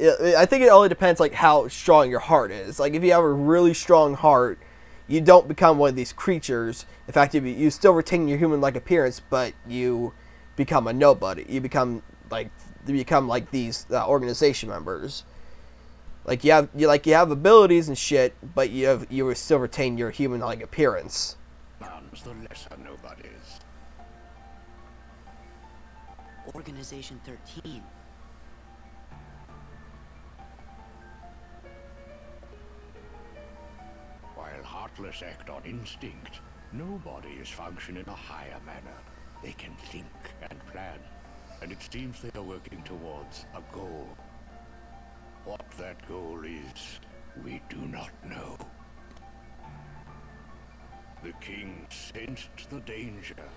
I I think it only depends like how strong your heart is. Like if you have a really strong heart, you don't become one of these creatures. In fact, you, you still retain your human-like appearance, but you become a nobody. You become like you become like these uh, organization members. Like you have you like you have abilities and shit, but you have you still retain your human-like appearance. commands the lesser nobodies. Organization 13. While heartless act on instinct, nobodies function in a higher manner. They can think and plan, and it seems they are working towards a goal. What that goal is, we do not know. The king sensed the danger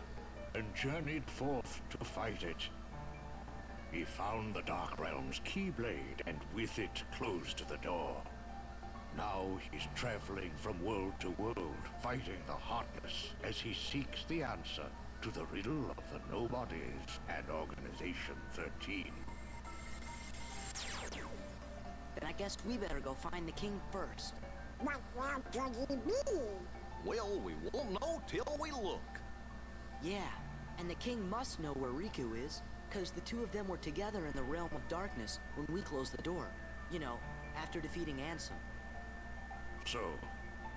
and journeyed forth to fight it. He found the Dark Realm's Keyblade and with it closed the door. Now he's traveling from world to world, fighting the Heartless as he seeks the answer to the riddle of the Nobodies and Organization 13. Then I guess we better go find the king first. What route could he be? Well, we won't know till we look. Yeah, and the king must know where Riku is, because the two of them were together in the realm of darkness when we closed the door. You know, after defeating Ansem. So,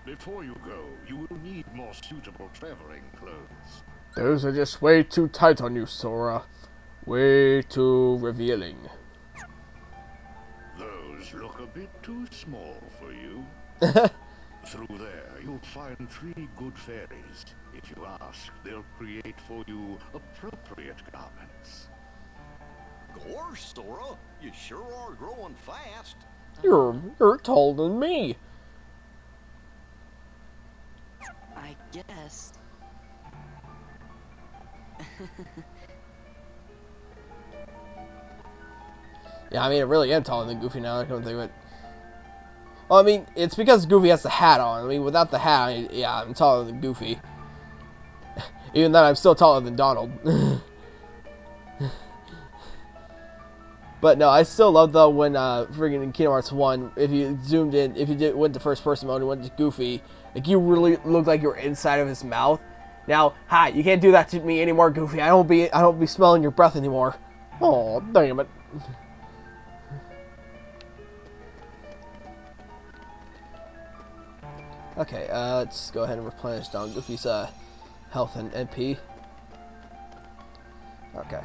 before you go, you will need more suitable traveling clothes. Those are just way too tight on you, Sora. Way too revealing. Those look a bit too small for you. Through there, you'll find three good fairies. If you ask, they'll create for you appropriate garments. Gosh, Sora, you sure are growing fast. You're you're taller than me. I guess. Yeah, I mean, I really am taller than Goofy now. I don't think it. Well, I mean, it's because Goofy has the hat on. I mean, without the hat, I yeah, I'm taller than Goofy. Even though I'm still taller than Donald. but no, I still love though when uh, in Kingdom Hearts One, if you zoomed in, if you did went to first person mode and went to Goofy, like you really looked like you were inside of his mouth. Now, hi, you can't do that to me anymore, Goofy. I don't be, I don't be smelling your breath anymore. Oh, damn it. Okay, uh, let's go ahead and replenish Don Goofy's uh, health and MP. Okay.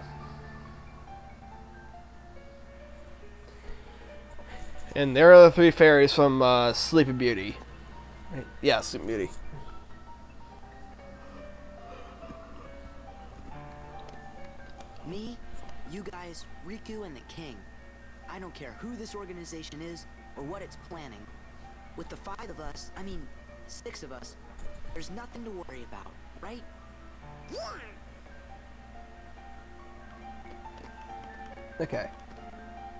And there are the three fairies from uh, Sleeping Beauty. Right? Yeah, Sleeping Beauty. Me, you guys, Riku, and the King. I don't care who this organization is or what it's planning. With the five of us, I mean, six of us, there's nothing to worry about, right? Okay.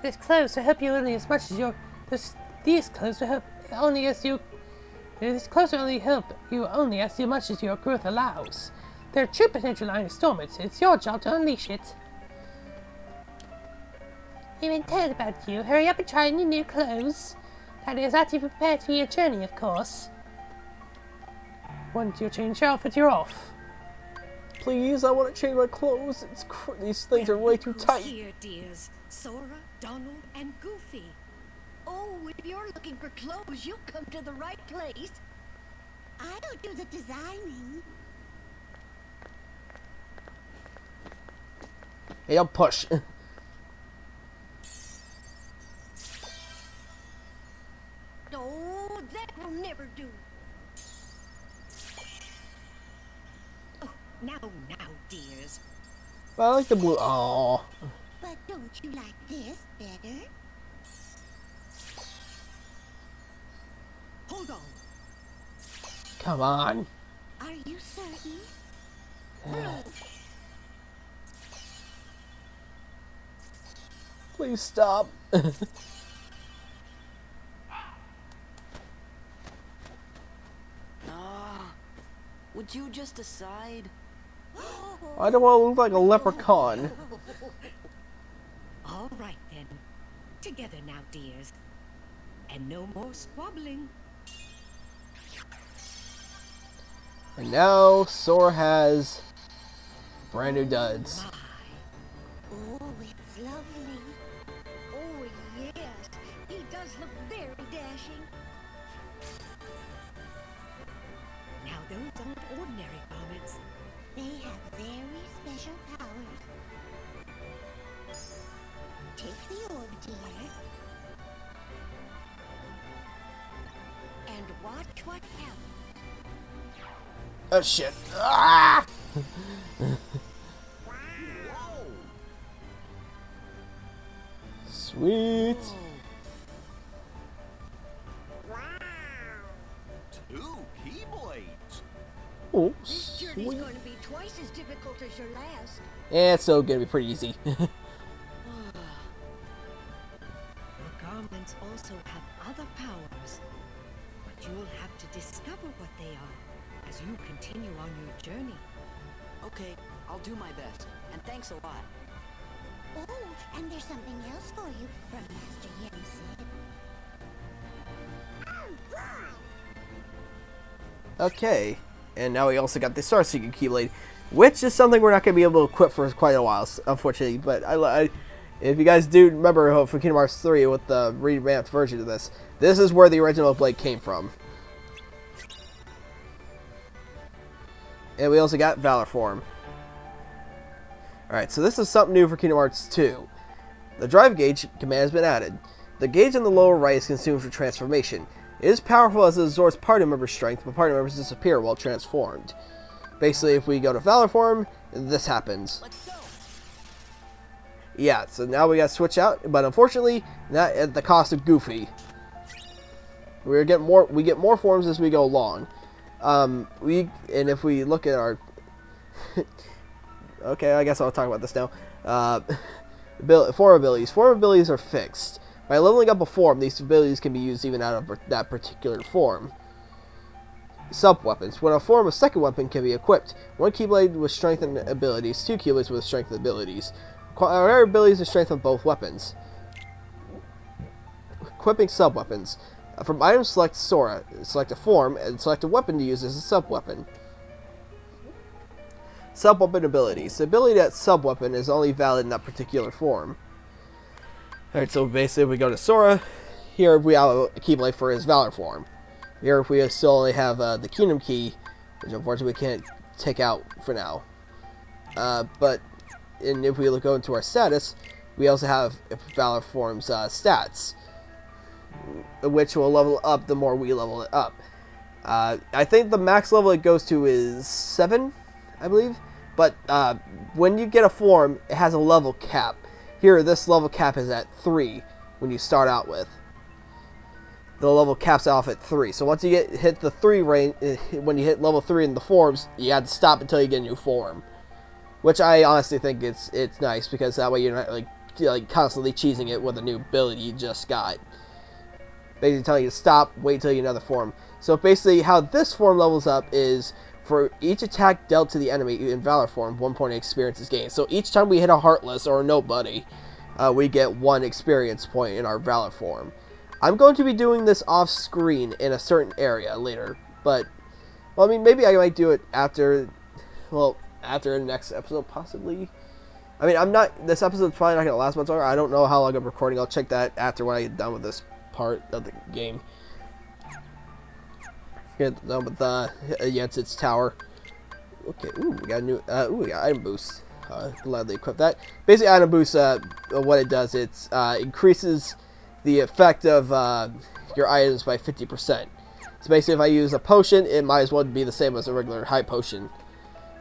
This clothes will help you only as much as your. This, these clothes will help only as you. This clothes will only help you only as much as your growth allows. Their true potential line is dormant. It's your job to unleash it. Even told about you. Hurry up and try on your new clothes. That is, after you're prepared for your journey, of course. Once you change your outfit, you're off. Please, I want to change my clothes. It's cr these things are way too tight. here, dears? Sora, Donald, and Goofy. Oh, if you're looking for clothes, you come to the right place. I don't do the designing. Hey, don't push. Oh, that will never do. Oh, now, now, dears. I like the blue. Oh, But don't you like this better? Hold on. come on. Are you certain? Please stop. Ah, would you just decide? I don't want to look like a leprechaun. All right, then. Together now, dears. And no more squabbling. And now Sora has brand new duds. Oh. Oh, yes. He does look very dashing. Now, those aren't ordinary garments. They have very special powers. Take the orb, dear. And watch what happens. Oh shit. Ah! Sweet. Two keyblades. Oh, This journey's sweet. going to be twice as difficult as your last. Yeah, it's so gonna be pretty easy. The garments also have other powers. But you'll have to discover what they are as you continue on your journey. Okay, I'll do my best. And thanks a lot. Oh, and there's something else for you from Master Yen Sid. okay. And now we also got the Star Seeker Keyblade, which is something we're not gonna be able to equip for quite a while, unfortunately. But I, I if you guys do remember uh, for Kingdom Hearts 3 with the revamped version of this, this is where the original blade came from. And we also got Valor Form. Alright, so this is something new for Kingdom Hearts 2. The drive gauge command has been added. The gauge in the lower right is consumed for transformation. It is powerful as it absorbs party member strength, but party members disappear while transformed. Basically, if we go to Valor Form, this happens. Yeah, so now we gotta switch out, but unfortunately, not at the cost of Goofy. We're getting more. We get more forms as we go along. Um, we and if we look at our. okay, I guess I'll talk about this now. Uh, form abilities. Form abilities are fixed. By leveling up a form, these abilities can be used even out of that particular form. Sub weapons. When a form of second weapon can be equipped, one Keyblade with strengthened abilities, two Keyblades with strengthened abilities. Acquire abilities to strengthen both weapons. Equipping sub weapons. From items, select Sora, select a form, and select a weapon to use as a sub weapon. Sub weapon abilities. The ability that sub weapon is only valid in that particular form. Alright, so basically we go to Sora. Here we have a Keyblade for his Valor form. Here we still only have uh, the Kingdom Key, which unfortunately we can't take out for now. Uh, but and if we look go into our status, we also have Valor Form's uh, stats, which will level up the more we level it up. Uh, I think the max level it goes to is 7, I believe. But uh, when you get a form, it has a level cap. Here, this level cap is at 3 when you start out with. The level caps off at 3. So once you get hit the 3 range, when you hit level 3 in the forms, you have to stop until you get a new form. Which I honestly think it's it's nice because that way you're not like like constantly cheesing it with a new ability you just got. Basically telling you to stop, wait till you another form. So basically how this form levels up is for each attack dealt to the enemy in Valor form, one point experience is gained. So each time we hit a Heartless or a Nobody, uh, we get one experience point in our Valor form. I'm going to be doing this off screen in a certain area later, but well, I mean maybe I might do it after. Well, after the next episode, possibly. I mean, I'm not. This episode's probably not gonna last much longer. I don't know how long I'm recording. I'll check that after when I get done with this part of the game. Get done with uh, Yen Sid's tower. Okay. Ooh, we got a new. Uh, ooh, we got item boost. Uh, gladly equip that. Basically, item boost. Uh, what it does, it uh, increases the effect of uh, your items by 50%. So basically, if I use a potion, it might as well be the same as a regular high potion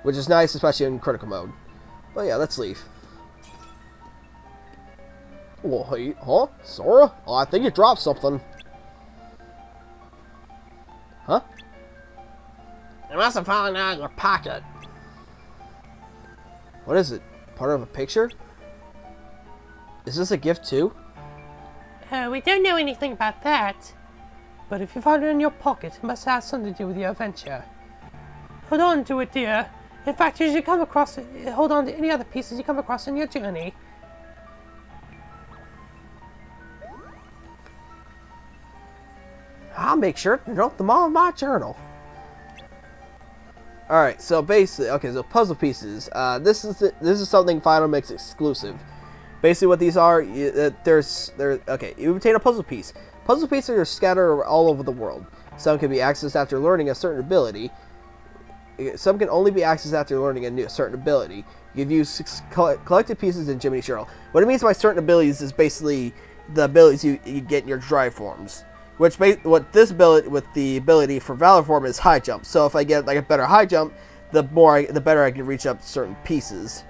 which is nice, especially in critical mode. But yeah, let's leave. Well, hey, huh? Sora? Oh, I think you dropped something. Huh? It must have fallen out of your pocket. What is it? Part of a picture? Is this a gift too? Uh, we don't know anything about that. But if you found it in your pocket, it must have something to do with your adventure. Hold on to it, dear. In fact, as you come across it, hold on to any other pieces you come across in your journey. I'll make sure to note them all in my journal. Alright, so basically, okay, so puzzle pieces. Uh, this is the, this is something Final Mix exclusive. Basically, what these are, you, uh, there's there. Okay, you obtain a puzzle piece. Puzzle pieces are scattered all over the world. Some can be accessed after learning a certain ability. Some can only be accessed after learning a new certain ability. You can use six collected pieces in Jiminy's Journal. What it means by certain abilities is basically the abilities you, you get in your drive forms. Which what this ability with the ability for Valor form is high jump. So if I get like a better high jump, the more I, the better I can reach up certain pieces.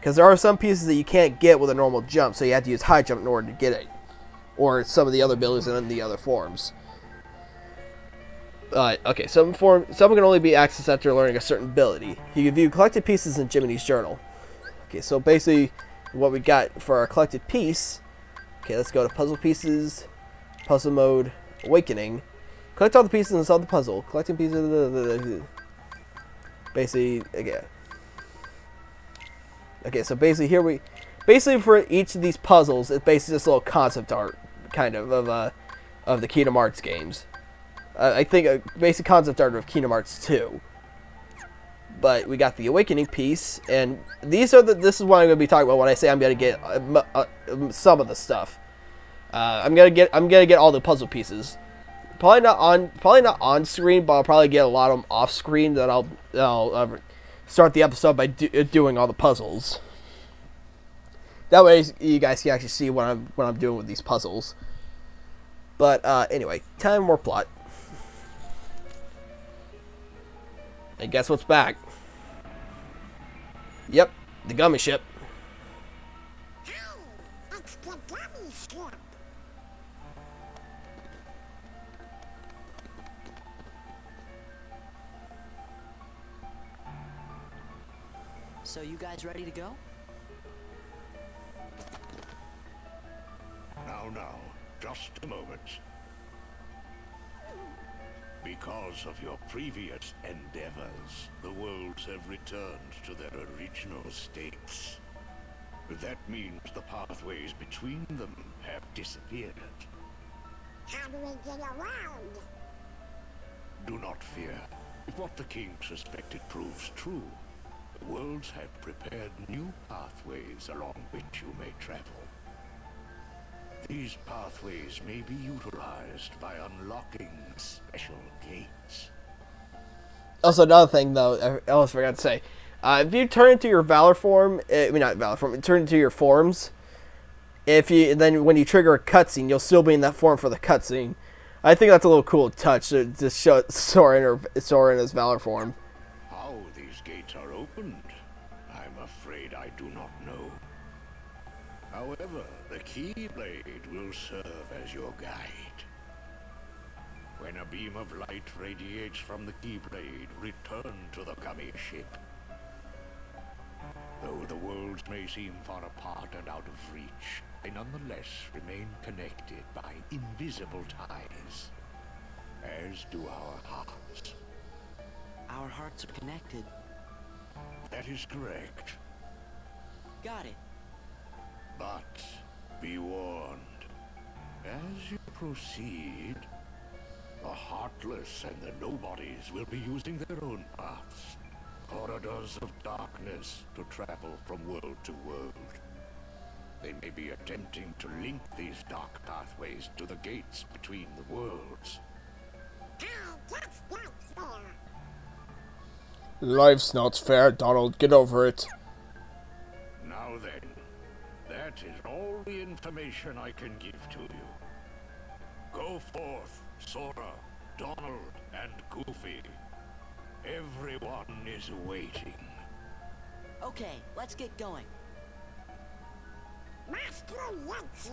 Because there are some pieces that you can't get with a normal jump, so you have to use high jump in order to get it, or some of the other abilities in the other forms. Uh, okay, some form some can only be accessed after learning a certain ability. You can view collected pieces in Jiminy's journal. Okay, so basically, what we got for our collected piece. Okay, let's go to puzzle pieces, puzzle mode, awakening. Collect all the pieces and solve the puzzle. Collecting pieces. Basically, again. Okay, so basically here we, basically for each of these puzzles, it's basically this little concept art, kind of of uh, of the Kingdom Hearts games. Uh, I think a basic concept art of Kingdom Hearts 2. But we got the Awakening piece, and these are the. This is what I'm going to be talking about when I say I'm going to get uh, uh, some of the stuff. Uh, I'm gonna get. I'm gonna get all the puzzle pieces, probably not on probably not on screen, but I'll probably get a lot of them off screen. That I'll I'll uh, start the episode by do, uh, doing all the puzzles. That way, you guys can actually see what I'm what I'm doing with these puzzles. But uh, anyway, time more plot. And guess what's back? Yep, the Gummi ship. So you guys ready to go? Now, now, just a moment. Because of your previous endeavors, the worlds have returned to their original states. That means the pathways between them have disappeared. How do we get around? Do not fear. If what the king suspected proves true, the worlds have prepared new pathways along which you may travel. These pathways may be utilized by unlocking special gates. Also, another thing though, I almost forgot to say, uh, if you turn into your Valor form, uh, I mean not Valor form, turn into your forms. If you then when you trigger a cutscene, you'll still be in that form for the cutscene. I think that's a little cool touch to just show Soren or Soren as Valor form. How these gates are However, the Keyblade will serve as your guide. When a beam of light radiates from the Keyblade, return to the Gummi ship. Though the worlds may seem far apart and out of reach, they nonetheless remain connected by invisible ties, as do our hearts. Our hearts are connected. That is correct. Got it. But be warned, as you proceed, the Heartless and the Nobodies will be using their own paths, corridors of darkness to travel from world to world. They may be attempting to link these dark pathways to the gates between the worlds. That's not fair. Life's not fair, Donald. Get over it. Now then, that is all the information I can give to you. Go forth, Sora, Donald, and Goofy. Everyone is waiting. Okay, let's get going. Master Yen Sid.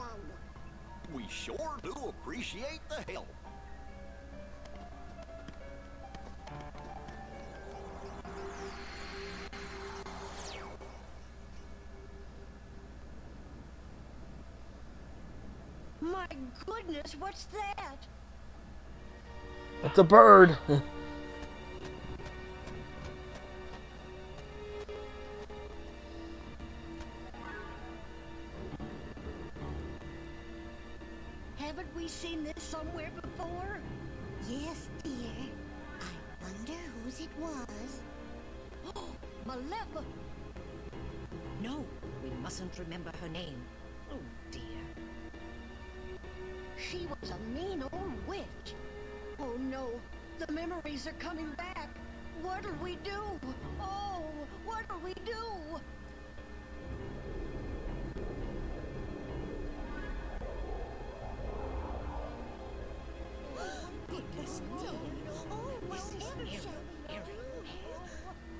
We sure do appreciate the help. My goodness, what's that? It's a bird. Haven't we seen this somewhere before? Yes, dear. I wonder whose it was. Oh, Malefa! No, we mustn't remember her name. She was a mean old witch. Oh no, the memories are coming back. What'll we do? Oh, what'll we do? Goodness Oh, oh, shall we do?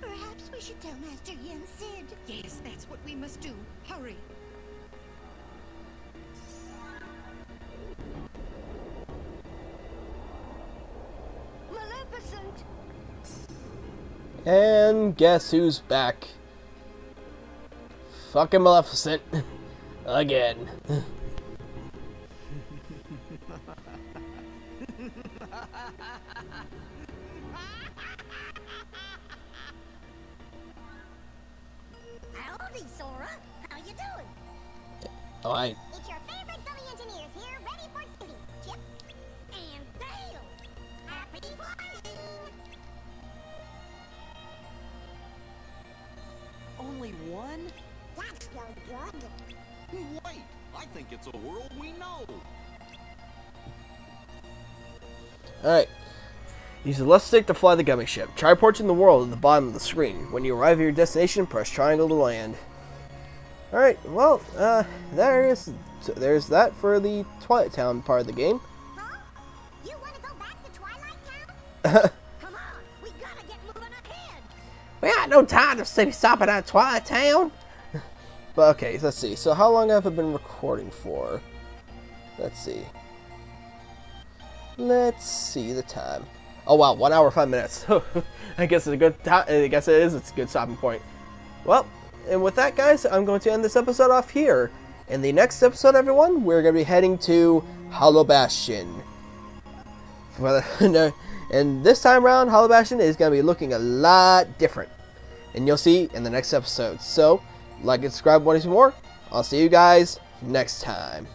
Perhaps we should tell Master Yen Sid. Yes, that's what we must do. Hurry. And guess who's back? Fucking Maleficent. Again. Use the left stick to fly the Gummi ship. Try approaching the world at the bottom of the screen. When you arrive at your destination, press triangle to land. Alright, well, uh, there is, so there's that for the Twilight Town part of the game. We got no time to stay stopping at Twilight Town. but okay, let's see. So how long have I been recording for? Let's see. Let's see the time. Oh wow, one hour five minutes. I guess it's a good. I guess it is. It's a good stopping point. Well, and with that, guys, I'm going to end this episode off here. In the next episode, everyone, we're going to be heading to Hollow Bastion. And this time around, Hollow Bastion is going to be looking a lot different. And you'll see in the next episode. So, like and subscribe, want to see more? I'll see you guys next time.